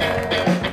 Música